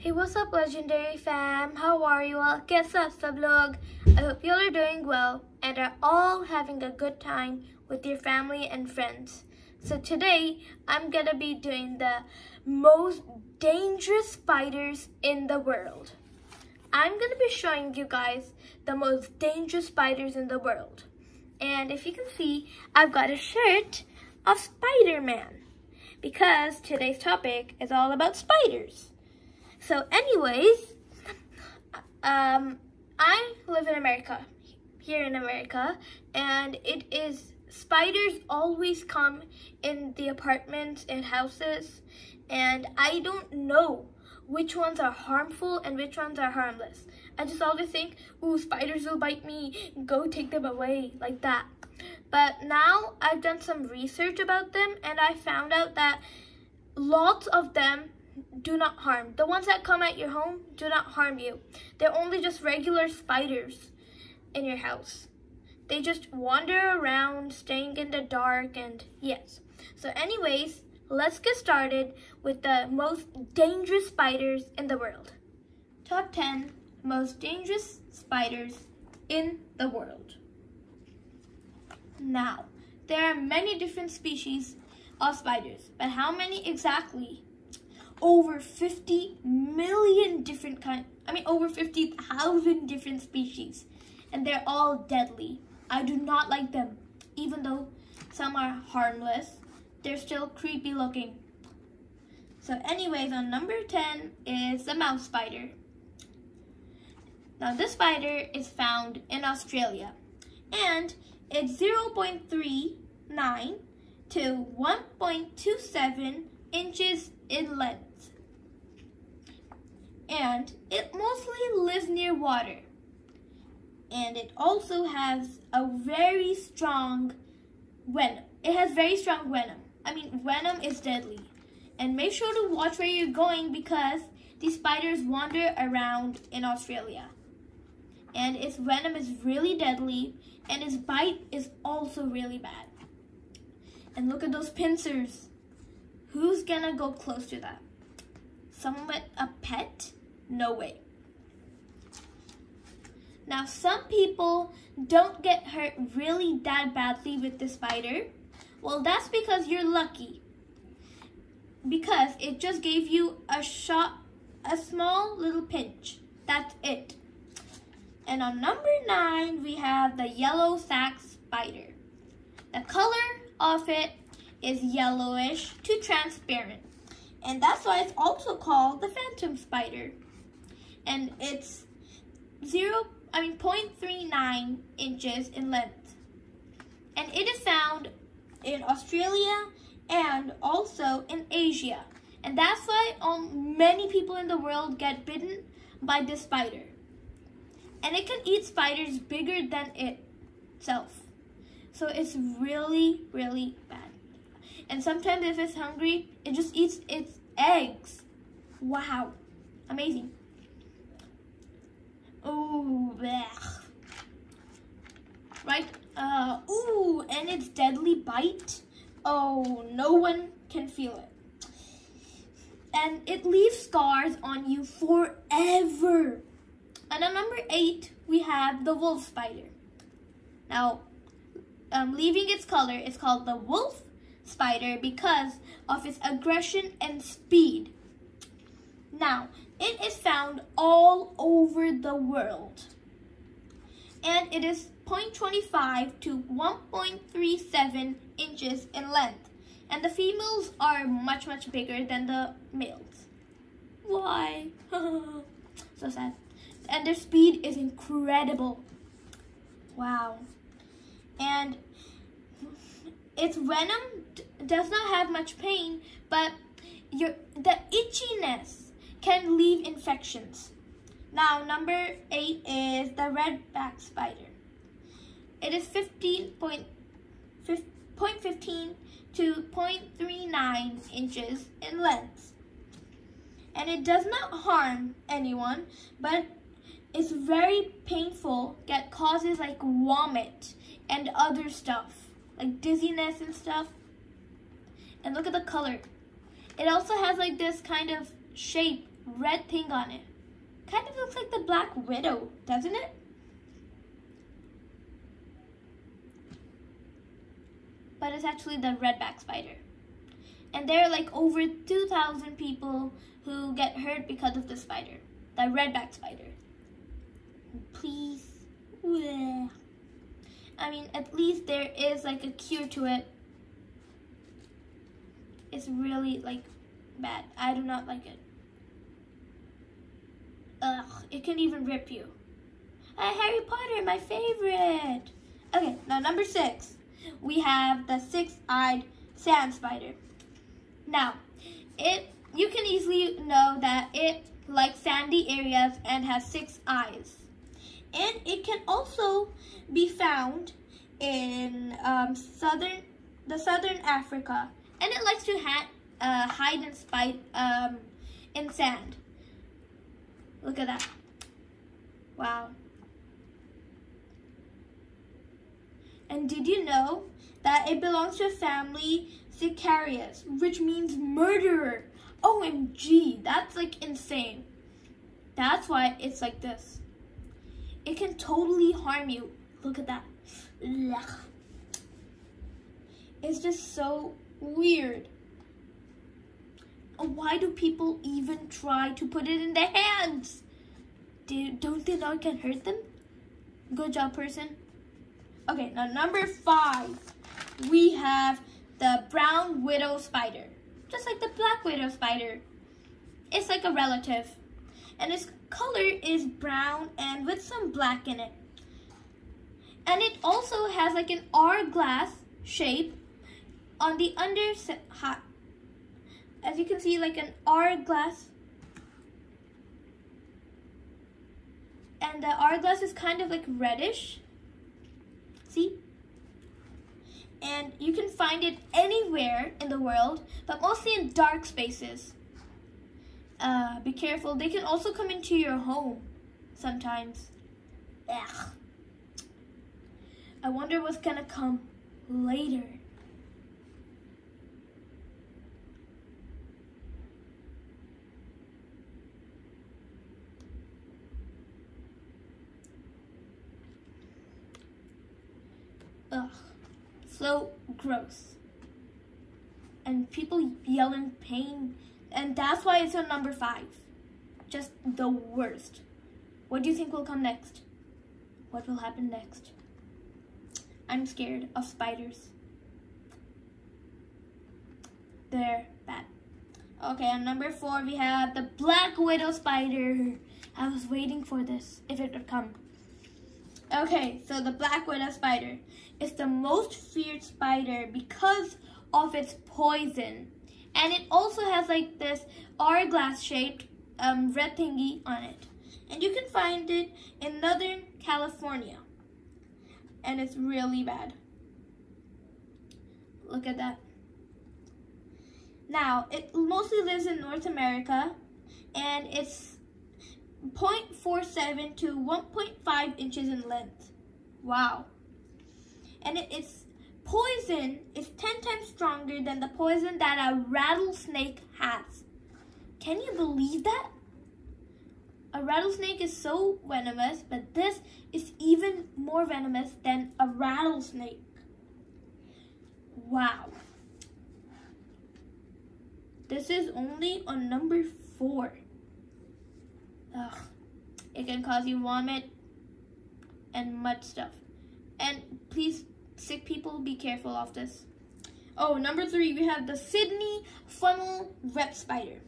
Hey, what's up, Legendary fam? How are you all? Guess Kaisa sab log? I hope you all are doing well and are all having a good time with your family and friends. So today, I'm gonna be doing the most dangerous spiders in the world. I'm gonna be showing you guys the most dangerous spiders in the world. And if you can see, I've got a shirt of Spider-Man because today's topic is all about spiders. So anyways, um, I live in America, here in America, and it is, spiders always come in the apartments and houses, and I don't know which ones are harmful and which ones are harmless. I just always think, ooh, spiders will bite me, go take them away, like that. But now I've done some research about them and I found out that lots of them do not harm. The ones that come at your home do not harm you. They're only just regular spiders in your house. They just wander around, staying in the dark, and yes. So anyways, let's get started with the most dangerous spiders in the world. Top 10 most dangerous spiders in the world. Now, there are many different species of spiders, but how many exactly over 50 million different kind I mean over 50,000 different species and they're all deadly. I do not like them even though some are harmless. They're still creepy looking. So anyways, on number 10 is the mouse spider. Now this spider is found in Australia and it's 0.39 to 1.27 inches in length and it mostly lives near water. And it also has a very strong venom. It has very strong venom. I mean, venom is deadly. And make sure to watch where you're going because these spiders wander around in Australia. And its venom is really deadly and its bite is also really bad. And look at those pincers. Who's gonna go close to that? Someone with a pet? No way. Now, some people don't get hurt really that badly with the spider. Well, that's because you're lucky. Because it just gave you a shot, a small little pinch. That's it. And on number nine, we have the yellow sac spider. The color of it is yellowish to transparent. And that's why it's also called the phantom spider and it's 0, I mean 0.39 inches in length. And it is found in Australia and also in Asia. And that's why um, many people in the world get bitten by this spider. And it can eat spiders bigger than itself. So it's really, really bad. And sometimes if it's hungry, it just eats its eggs. Wow, amazing. Oh, blech. Right, uh, ooh, and its deadly bite. Oh, no one can feel it. And it leaves scars on you forever. And on number eight, we have the wolf spider. Now, um, leaving its color is called the wolf spider because of its aggression and speed. Now, it is found all over the world. And it is 0.25 to 1.37 inches in length. And the females are much, much bigger than the males. Why? so sad. And their speed is incredible. Wow. And its venom does not have much pain, but your the itchiness can leave infections. Now, number eight is the redback spider. It is 15.15 to 0.39 inches in length. And it does not harm anyone, but it's very painful, that causes like vomit and other stuff, like dizziness and stuff. And look at the color. It also has like this kind of shape red thing on it. Kind of looks like the Black Widow, doesn't it? But it's actually the redback spider. And there are like over 2,000 people who get hurt because of the spider, the redback spider. Please. I mean, at least there is like a cure to it. It's really like bad. I do not like it. It can even rip you. Uh, Harry Potter, my favorite. Okay, now number six, we have the six-eyed sand spider. Now, it you can easily know that it likes sandy areas and has six eyes. And it can also be found in um, southern the southern Africa, and it likes to ha uh, hide in spite um, in sand. Look at that! Wow. And did you know that it belongs to a family Sicarius, which means murderer? OMG, that's like insane. That's why it's like this. It can totally harm you. Look at that. Ugh. It's just so weird. Why do people even try to put it in their hands? Do, don't they know it can hurt them? Good job, person. Okay, now number five, we have the brown widow spider. Just like the black widow spider. It's like a relative. And its color is brown and with some black in it. And it also has like an hourglass shape on the under as you can see like an hourglass and the hourglass is kind of like reddish. See? And you can find it anywhere in the world but mostly in dark spaces. Uh, be careful. They can also come into your home sometimes. Ugh. I wonder what's gonna come later Ugh. So gross. And people yell in pain. And that's why it's on number five. Just the worst. What do you think will come next? What will happen next? I'm scared of spiders. They're bad. Okay, on number four, we have the Black Widow Spider. I was waiting for this, if it would come. Okay, so the Black Widow spider is the most feared spider because of its poison. And it also has like this hourglass shaped um, red thingy on it. And you can find it in Northern California. And it's really bad. Look at that. Now, it mostly lives in North America and it's 0.47 to 1.5 inches in length. Wow. And it, its poison is 10 times stronger than the poison that a rattlesnake has. Can you believe that? A rattlesnake is so venomous, but this is even more venomous than a rattlesnake. Wow. This is only on number four. Ugh. It can cause you vomit and much stuff. And please, sick people, be careful of this. Oh, number three, we have the Sydney funnel web spider.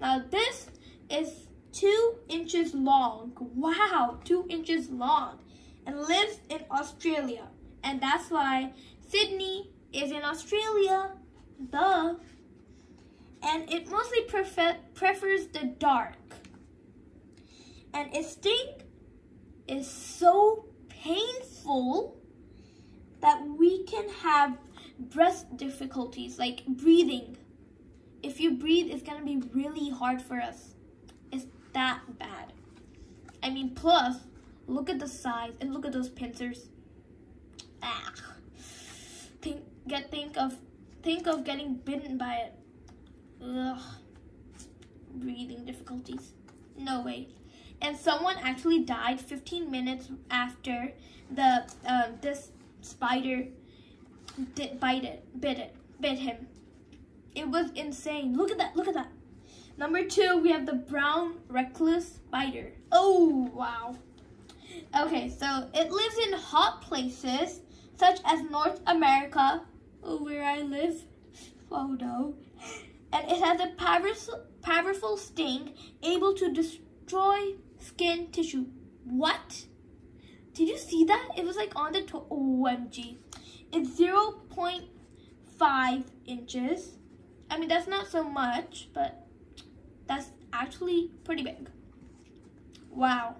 Now this is two inches long. Wow, two inches long. And lives in Australia. And that's why Sydney is in Australia. Duh. And it mostly prefer prefers the dark and its sting is so painful that we can have breath difficulties, like breathing. If you breathe, it's gonna be really hard for us. It's that bad. I mean, plus, look at the size and look at those pincers. Ah. Think, get think of think of getting bitten by it. Ugh. breathing difficulties. No way. And someone actually died 15 minutes after the um, this spider did bite it, bit it, bit him. It was insane. Look at that. Look at that. Number two, we have the brown recluse spider. Oh, wow. Okay, so it lives in hot places such as North America, where I live. Oh no. And it has a powerful, powerful sting able to destroy skin tissue. What? Did you see that? It was like on the to OMG. It's 0 0.5 inches. I mean, that's not so much, but that's actually pretty big. Wow.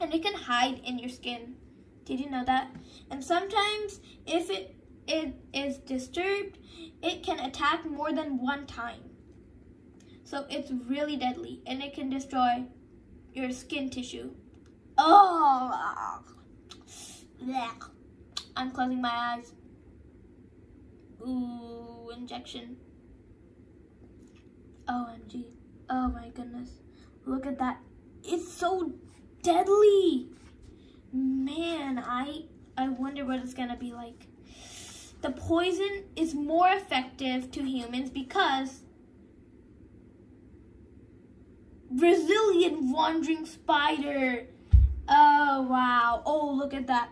And it can hide in your skin. Did you know that? And sometimes if it, it is disturbed, it can attack more than one time. So it's really deadly and it can destroy your skin tissue. Oh. I'm closing my eyes. Ooh, injection. OMG. Oh my goodness. Look at that. It's so deadly. Man, I I wonder what it's gonna be like. The poison is more effective to humans because Brazilian wandering spider. Oh, wow. Oh, look at that.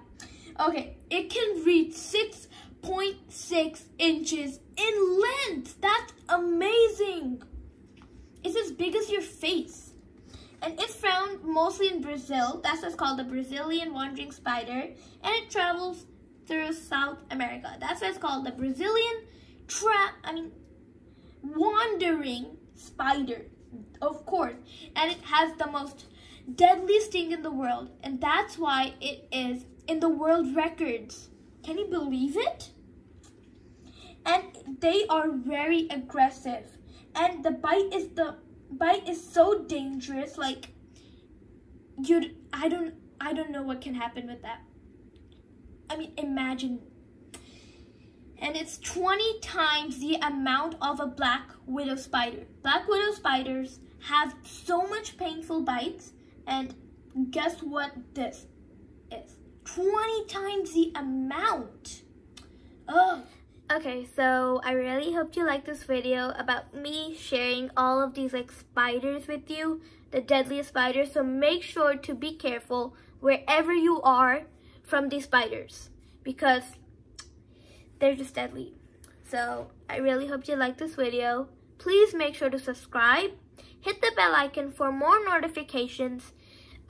Okay, it can reach 6.6 inches in length. That's amazing. It's as big as your face. And it's found mostly in Brazil. That's what's called the Brazilian wandering spider. And it travels through South America. That's why it's called the Brazilian tra I mean wandering spider. Of course. And it has the most deadly sting in the world. And that's why it is in the world records. Can you believe it? And they are very aggressive. And the bite is the bite is so dangerous. Like you I don't I don't know what can happen with that. I mean imagine and it's 20 times the amount of a black widow spider. Black widow spiders have so much painful bites and guess what this is? 20 times the amount. Ugh. Okay, so I really hope you like this video about me sharing all of these like spiders with you, the deadliest spiders. So make sure to be careful wherever you are from these spiders because they're just deadly. So I really hope you like this video. Please make sure to subscribe, hit the bell icon for more notifications,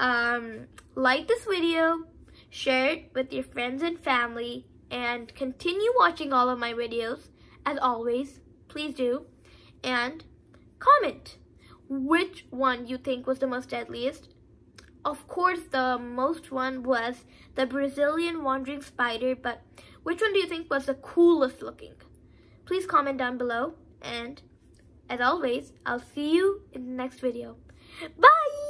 um, like this video, share it with your friends and family, and continue watching all of my videos. As always, please do. And comment which one you think was the most deadliest. Of course, the most one was the Brazilian wandering spider, but which one do you think was the coolest looking? Please comment down below. And as always, I'll see you in the next video. Bye!